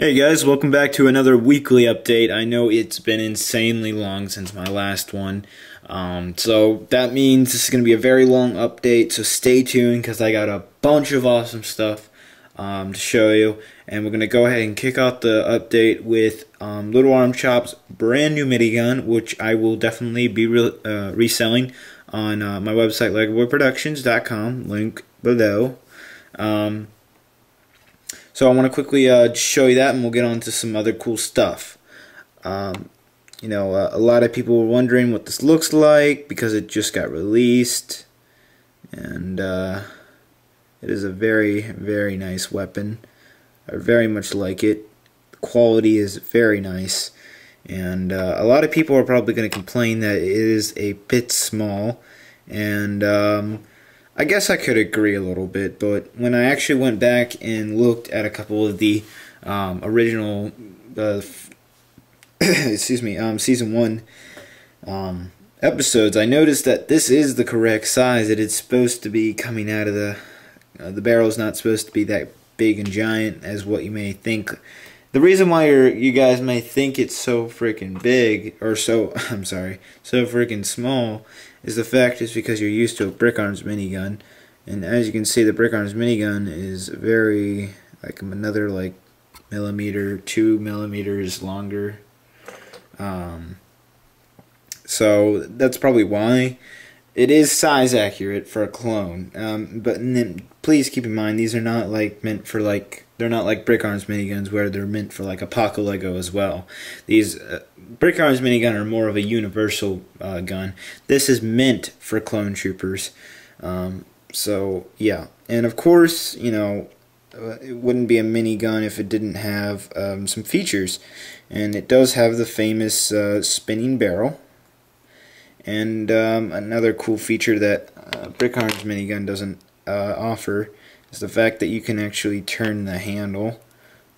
Hey guys, welcome back to another weekly update. I know it's been insanely long since my last one. Um, so that means this is going to be a very long update, so stay tuned because I got a bunch of awesome stuff um, to show you. And we're going to go ahead and kick off the update with um, Little Arm Shop's brand new minigun, which I will definitely be re uh, reselling on uh, my website, legoboyproductions.com, link below. Um, so I want to quickly uh, show you that and we'll get on to some other cool stuff. Um, you know, uh, a lot of people were wondering what this looks like because it just got released. And uh, it is a very, very nice weapon. I very much like it. The quality is very nice. And uh, a lot of people are probably going to complain that it is a bit small. And um, I guess I could agree a little bit, but when I actually went back and looked at a couple of the um, original, uh, excuse me, um, season one um, episodes, I noticed that this is the correct size. That it's supposed to be coming out of the uh, the barrel's not supposed to be that big and giant as what you may think. The reason why you guys may think it's so freaking big, or so, I'm sorry, so freaking small, is the fact is because you're used to a brick arms minigun. And as you can see the brick arms minigun is very like another like millimeter two millimeters longer. Um, so that's probably why. It is size accurate for a clone um, but please keep in mind these are not like meant for like they're not like brick arms miniguns where they're meant for like a pocket lego as well. These uh, brick arms minigun are more of a universal uh, gun. This is meant for clone troopers. Um, so yeah. And of course you know uh, it wouldn't be a minigun if it didn't have um, some features. And it does have the famous uh, spinning barrel. And um, another cool feature that uh, brick arms minigun doesn't uh, offer is the fact that you can actually turn the handle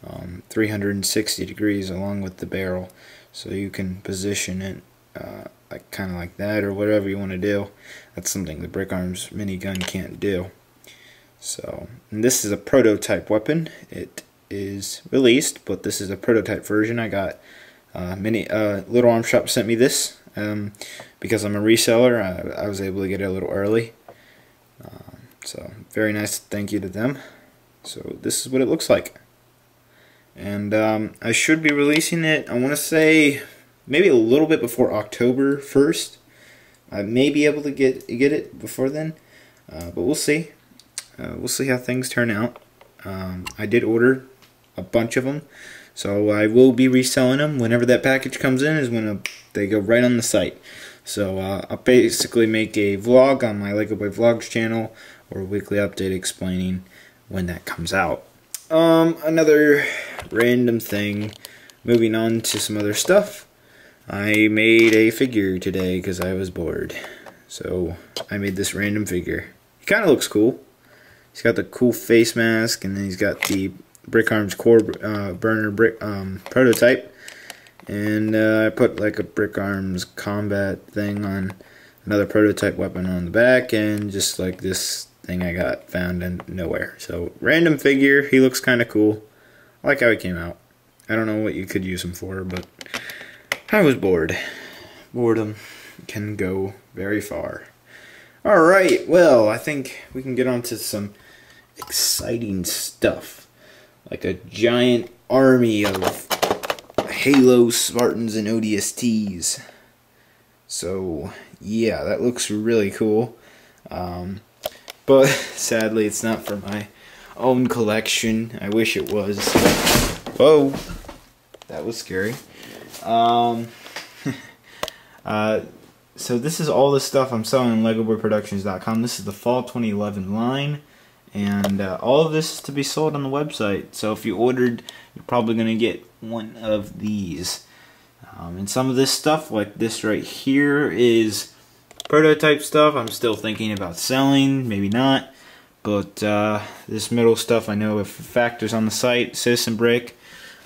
um, 360 degrees along with the barrel. So you can position it uh, like kind of like that or whatever you want to do. That's something the brick arms minigun can't do. So this is a prototype weapon. It is released but this is a prototype version. I got uh, uh, Little Arm Shop sent me this um, because I'm a reseller. I, I was able to get it a little early so very nice thank you to them. So this is what it looks like. And um, I should be releasing it, I want to say maybe a little bit before October 1st. I may be able to get get it before then, uh, but we'll see. Uh, we'll see how things turn out. Um, I did order a bunch of them, so I will be reselling them whenever that package comes in. Is when a, they go right on the site. So uh, I'll basically make a vlog on my Lego Boy Vlogs channel or a weekly update explaining when that comes out. Um, another random thing, moving on to some other stuff. I made a figure today because I was bored. So I made this random figure. He kind of looks cool. He's got the cool face mask and then he's got the Brick Arms core uh, burner brick um, prototype. And uh, I put like a Brick Arms combat thing on another prototype weapon on the back and just like this thing I got found in nowhere. So random figure, he looks kind of cool. I like how he came out. I don't know what you could use him for, but I was bored. Boredom can go very far. Alright, well, I think we can get on to some exciting stuff. Like a giant army of Halo Spartans and ODSTs. So, yeah, that looks really cool. Um, but sadly it's not for my own collection. I wish it was. Whoa, that was scary. Um, uh, so this is all the stuff I'm selling on LegoBoyProductions.com. This is the Fall 2011 line, and uh, all of this is to be sold on the website. So if you ordered, you're probably going to get one of these. Um, and some of this stuff, like this right here, is Prototype stuff I'm still thinking about selling, maybe not. But uh, this middle stuff I know if factors on the site, Citizen Brick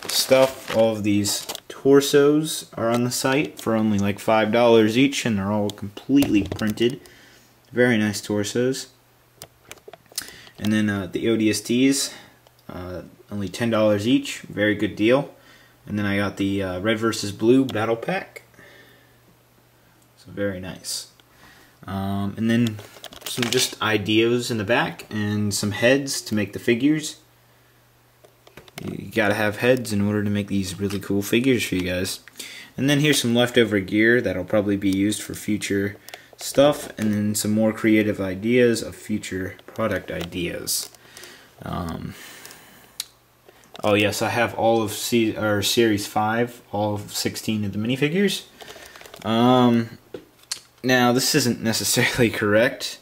stuff, all of these torsos are on the site for only like $5 each and they're all completely printed. Very nice torsos. And then uh, the ODSTs, uh, only $10 each, very good deal. And then I got the uh, Red versus Blue Battle Pack. So very nice. Um, and then some just ideas in the back and some heads to make the figures. You gotta have heads in order to make these really cool figures for you guys. And then here's some leftover gear that'll probably be used for future stuff. And then some more creative ideas of future product ideas. Um, oh yes, I have all of C or Series 5, all of 16 of the minifigures. Um, now this isn't necessarily correct,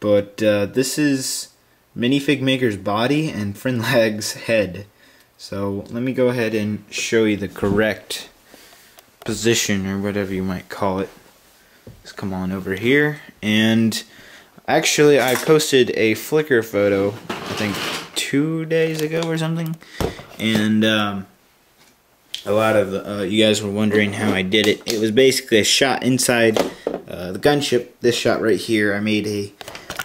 but uh, this is Minifig Maker's body and Frinlag's head. So let me go ahead and show you the correct position or whatever you might call it. Let's come on over here and actually I posted a Flickr photo I think two days ago or something and um, a lot of uh, you guys were wondering how I did it. It was basically a shot inside uh, the gunship. This shot right here I made a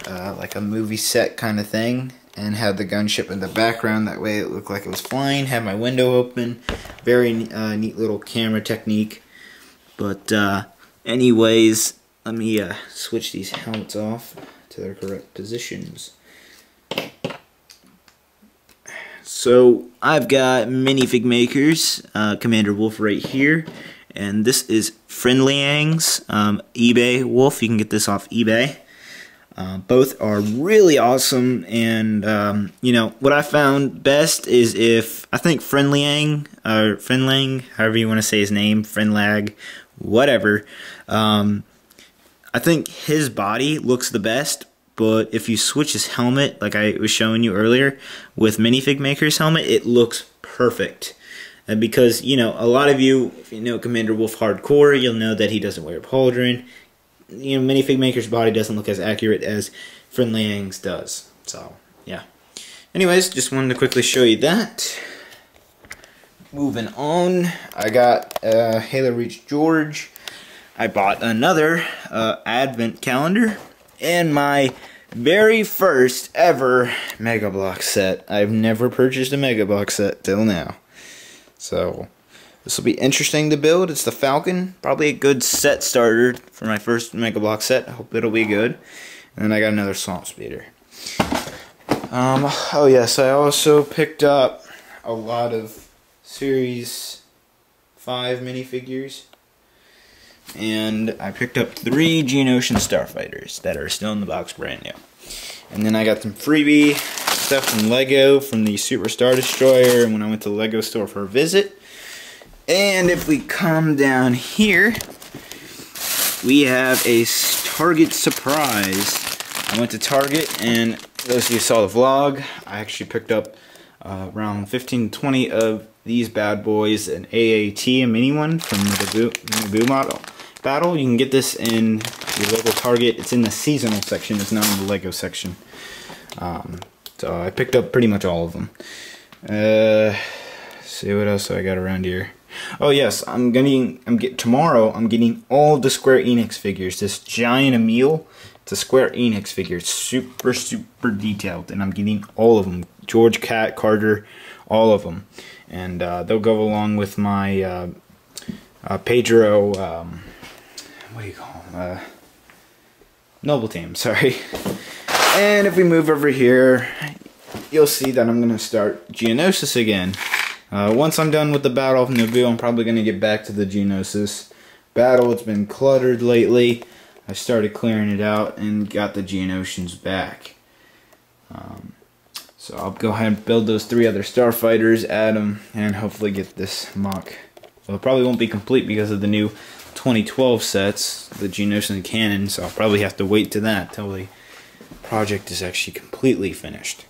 uh, like a movie set kind of thing and had the gunship in the background. That way it looked like it was flying. Had my window open. Very uh, neat little camera technique. But uh, anyways, let me uh, switch these helmets off to their correct positions. So I've got minifig makers, Commander Wolffe right here, and this is Friendlyang's um, eBay Wolffe. You can get this off eBay. Uh, both are really awesome, and um, you know what I found best is if I think Friendlyang or Friendlang, however you want to say his name, Friendlag, whatever. Um, I think his body looks the best, but if you switch his helmet, like I was showing you earlier, with Minifig Maker's helmet, it looks perfect. And because, you know, a lot of you, if you know Commander Wolffe hardcore, you'll know that he doesn't wear a pauldron you know, Minifig Maker's body doesn't look as accurate as Friendlyang's does. So, yeah. Anyways, just wanted to quickly show you that. Moving on, I got uh, Halo Reach George. I bought another uh, advent calendar and my very first ever Mega Block set. I've never purchased a Mega Block set till now. So, this will be interesting to build. It's the Falcon. Probably a good set starter for my first Mega Block set. I hope it'll be good. And then I got another Swamp Speeder. Um, oh yes, I also picked up a lot of Series 5 minifigures. And I picked up three Geonosian Starfighters that are still in the box brand new. And then I got some freebie stuff from Lego from the Super Star Destroyer and when I went to the Lego store for a visit. And if we come down here, we have a Target surprise. I went to Target, and those of you saw the vlog, I actually picked up uh, around 15 20 of these bad boys, an AAT, a mini one from the Naboo model battle. You can get this in your local Target. It's in the seasonal section. It's not in the Lego section. Um, so I picked up pretty much all of them. Uh, see what else I got around here. Oh yes, I'm getting. I'm get tomorrow. I'm getting all the Square Enix figures. This giant Emile. It's a Square Enix figure. It's super super detailed, and I'm getting all of them. George Kat Carter, all of them, and uh, they'll go along with my uh, uh, Pedro. Um, what do you call him? Uh, Noble Team. Sorry. And if we move over here, you'll see that I'm going to start Geonosis again. Uh, once I'm done with the Battle of Naboo, I'm probably going to get back to the Geonosis battle. It's been cluttered lately. I started clearing it out and got the Geonosians back. Um, so I'll go ahead and build those three other starfighters, add them, and hopefully get this MOC. Well, it probably won't be complete because of the new 2012 sets, the Geonosian Cannon, so I'll probably have to wait to that till the project is actually completely finished.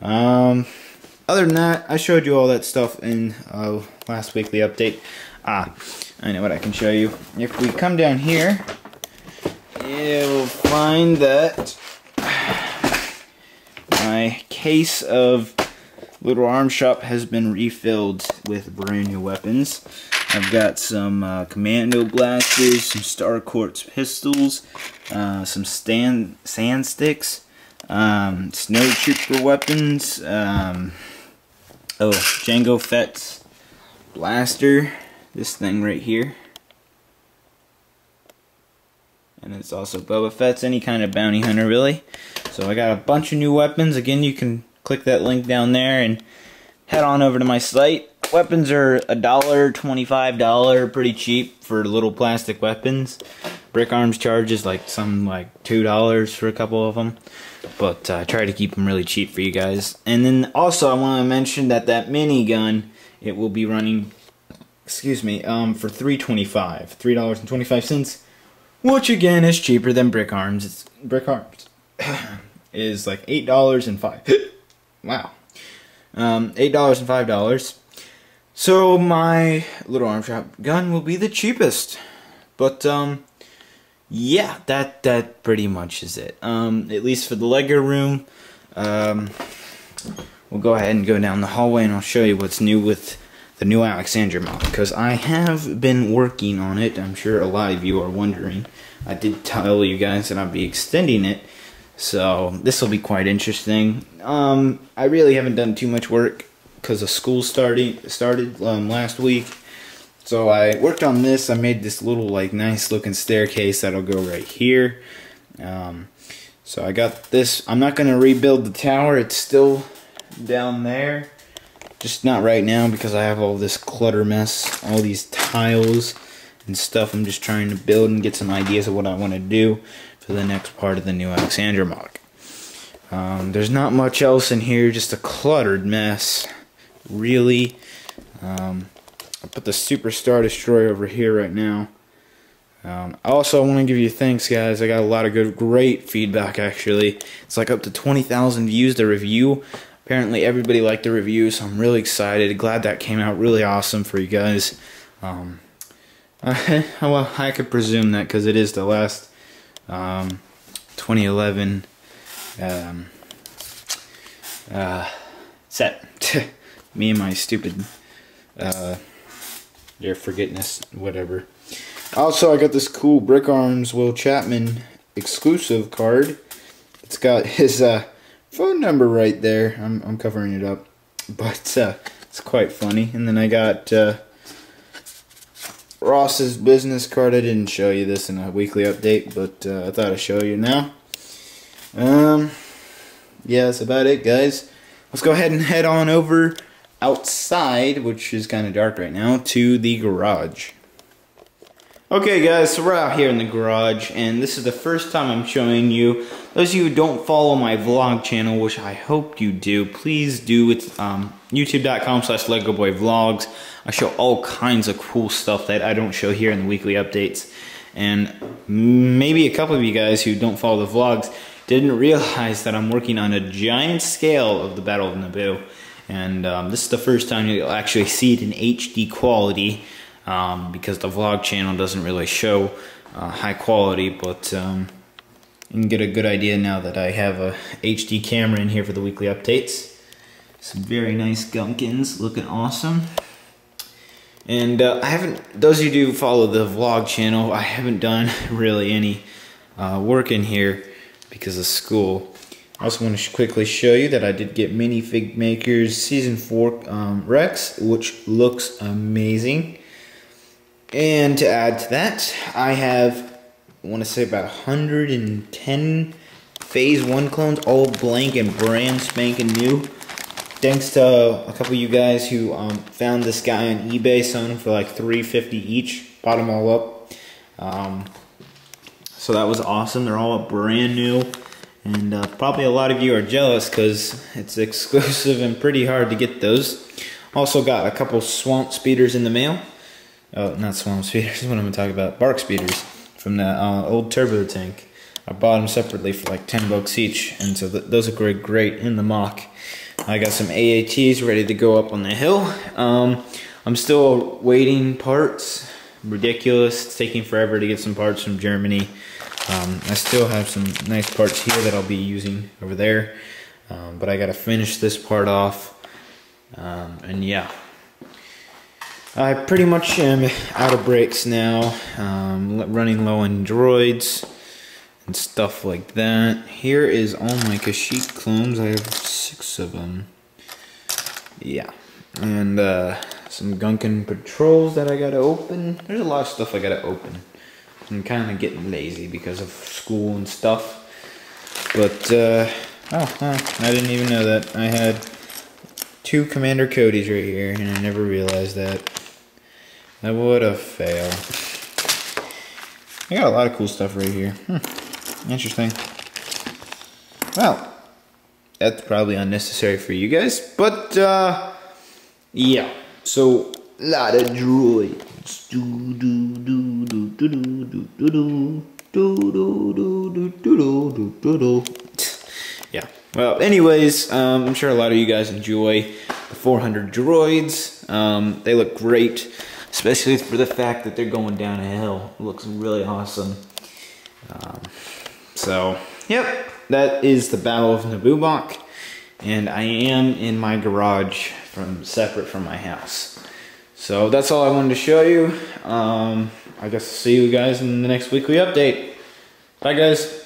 Um, other than that, I showed you all that stuff in uh, last weekly update. Ah, I know what I can show you. If we come down here, you'll find that my case of Little Arm Shop has been refilled with brand new weapons. I've got some uh, Commando blasters, some Star Quartz pistols, uh, some stand sand sticks, um, Snow Trooper weapons, um, Oh, Jango Fett's blaster. This thing right here. And it's also Boba Fett's, any kind of bounty hunter really. So I got a bunch of new weapons. Again, you can click that link down there and head on over to my site. Weapons are a dollar, twenty-five dollar, pretty cheap for little plastic weapons. Brick Arms charges like some like two dollars for a couple of them, but uh, I try to keep them really cheap for you guys. And then also I want to mention that that mini gun it will be running, excuse me, um, for three twenty-five, three dollars and twenty-five cents which again is cheaper than Brick Arms. It's Brick Arms is like eight dollars and five. wow, um, eight dollars and five dollars. So my little arm shop gun will be the cheapest, but um, yeah, that that pretty much is it. Um, at least for the Lego room. Um, we'll go ahead and go down the hallway and I'll show you what's new with the new Alexandria model because I have been working on it. I'm sure a lot of you are wondering. I did tell you guys that I'd be extending it, so this will be quite interesting. Um, I really haven't done too much work because of school starting started um, last week. So I worked on this. I made this little like nice looking staircase that'll go right here. Um, so I got this. I'm not going to rebuild the tower. It's still down there. Just not right now because I have all this clutter mess, all these tiles and stuff I'm just trying to build and get some ideas of what I want to do for the next part of the new Alexandria MOC. Um, there's not much else in here, just a cluttered mess, really. Um, I put the Superstar Destroyer over here right now. Um, I want to give you thanks, guys. I got a lot of good, great feedback, actually. It's like up to 20,000 views, the review. Apparently everybody liked the review, so I'm really excited. Glad that came out really awesome for you guys. Um, I, well, I could presume that because it is the last um, 2011 um, uh, set. Me and my stupid uh, are forgetness, whatever. Also, I got this cool Brick Arms Will Chapman exclusive card. It's got his uh, phone number right there. I'm, I'm covering it up, but uh, it's quite funny. And then I got uh, Ross's business card. I didn't show you this in a weekly update, but uh, I thought I'd show you now. Um, yeah, that's about it, guys. Let's go ahead and head on over outside, which is kind of dark right now, to the garage. Okay guys, so we're out here in the garage and this is the first time I'm showing you. Those of you who don't follow my vlog channel, which I hope you do, please do. It's um, youtube.com slash legoboyvlogs. I show all kinds of cool stuff that I don't show here in the weekly updates. And maybe a couple of you guys who don't follow the vlogs didn't realize that I'm working on a giant scale of the Battle of Naboo. And um, this is the first time you'll actually see it in HD quality um, because the vlog channel doesn't really show uh, high quality, but um, you can get a good idea now that I have a HD camera in here for the weekly updates. Some very nice Gungans, looking awesome. And uh, I haven't, those of you who follow the vlog channel, I haven't done really any uh, work in here because of school. I also want to quickly show you that I did get Minifig Makers Season 4 um, Rex, which looks amazing. And to add to that, I have, I want to say about 110 Phase 1 clones, all blank and brand spanking new. Thanks to a couple of you guys who um, found this guy on eBay, selling for like 350 each. Bought them all up. Um, so that was awesome. They're all brand new. And uh, probably a lot of you are jealous because it's exclusive and pretty hard to get those. Also got a couple swamp speeders in the mail. Oh, not swamp speeders. What am I talking about? BARC speeders from the uh, old turbo tank. I bought them separately for like 10 bucks each, and so th those are great, great in the MOC. I got some AATs ready to go up on the hill. Um, I'm still waiting parts. Ridiculous. It's taking forever to get some parts from Germany. Um, I still have some nice parts here that I'll be using over there. Um, but I got to finish this part off. Um, and yeah, I pretty much am out of brakes now, um, running low on droids and stuff like that. Here is all my Kashyyyk clones. I have six of them. Yeah, and uh, some Gungan patrols that I gotta open. There's a lot of stuff I gotta open. I'm kind of getting lazy because of school and stuff. But, uh, oh, I didn't even know that. I had two Commander Cody's right here, and I never realized that. That would have failed. I got a lot of cool stuff right here. Hmm. Interesting. Well, that's probably unnecessary for you guys, but, uh, yeah. So, lot of droids. Do, do, do, do, do, do, do, do, do. Do, do, do, do, do, do, do. Yeah. Well, anyways, um, I'm sure a lot of you guys enjoy the 400 droids. Um, they look great, especially for the fact that they're going down a hill. It looks really awesome. Um, so, yep, that is the Battle of Naboo Bok, and I am in my garage from separate from my house. So that's all I wanted to show you. Um, I guess I'll see you guys in the next weekly update. Bye, guys.